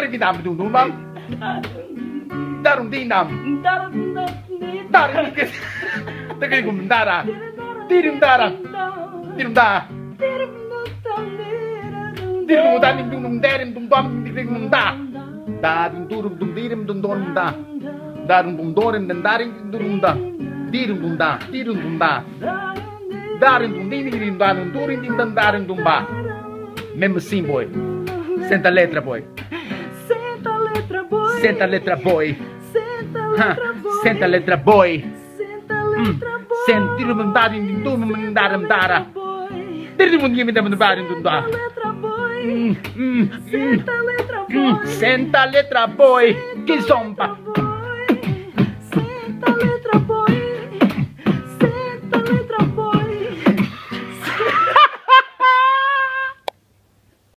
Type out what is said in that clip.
dinam dum dum bam. Darum dinam. Darum ke. Tagay gum dara. Dirim dara. Dirim da. Dirim da nim dum dum derim dum dirim dum da. Da dum durum dum dirim dum dum da. Darum dum dorim dum darim dum da. Dirim dum da. Dirim dum da. Darim dum dirim dum durim dum darim dum ba. Mesmo assim, boy. Senta a letra, boy. Senta a letra, boy. Senta letra, boy. Senta a letra, boy. Senta letra, dum darim dum Senta letra, boy. Senta a letra, boy. Senta a letra, boy. Que zomba.